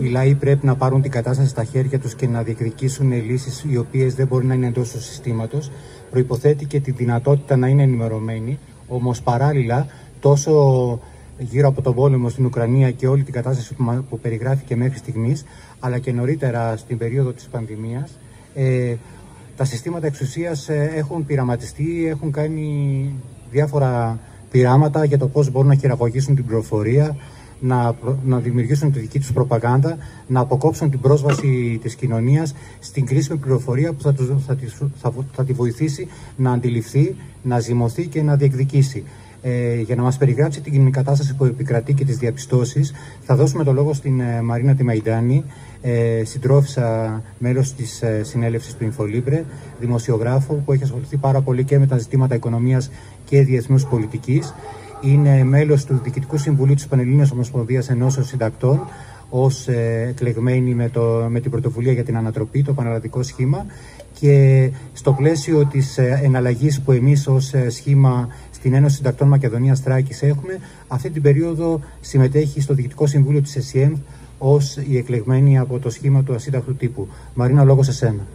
οι λαοί πρέπει να πάρουν την κατάσταση στα χέρια τους και να διεκδικήσουν λύσεις οι οποίες δεν μπορεί να είναι εντός του συστήματος. Προϋποθέτει και τη δυνατότητα να είναι ενημερωμένοι, όμως παράλληλα τόσο γύρω από τον πόλεμο στην Ουκρανία και όλη την κατάσταση που περιγράφηκε μέχρι στιγμής, αλλά και νωρίτερα στην περίοδο της πανδημίας, ε, τα συστήματα εξουσίας ε, έχουν πειραματιστεί, έχουν κάνει διάφορα πειράματα για το πώς μπορούν να χειραγωγήσουν την πληροφορία, να, να δημιουργήσουν τη δική τους προπαγάνδα, να αποκόψουν την πρόσβαση της κοινωνίας στην κρίσιμη πληροφορία που θα, τους, θα, θα, θα τη βοηθήσει να αντιληφθεί, να ζυμωθεί και να διεκδικήσει. Ε, για να μας περιγράψει την κατάσταση που επικρατεί και τις διαπιστώσεις θα δώσουμε το λόγο στην ε, Μαρίνα Τιμαϊντάνη, ε, συντρόφισσα μέλος της ε, συνέλευσης του Ινφολίμπρε, δημοσιογράφο που έχει ασχοληθεί πάρα πολύ και με τα ζητήματα οικονομίας και διεθνούς πολιτικής είναι μέλος του Διοικητικού Συμβουλίου της Πανελλήνιας Ομοσπονδίας Ενώσεων Συντακτών ως ε, εκλεγμένη με, το, με την πρωτοβουλία για την ανατροπή, το πανελλαδικό σχήμα και στο πλαίσιο της ε, εναλλαγής που εμείς ως ε, σχήμα στην Ένωση Συντακτών Μακεδονίας Τράκης έχουμε, αυτή την περίοδο συμμετέχει στο Διοικητικό Συμβούλιο της ΕΣΥΕΜ ως η εκλεγμένη από το σχήμα του ασύνταχτου τύπου. Μαρίνα, λόγος σε σένα.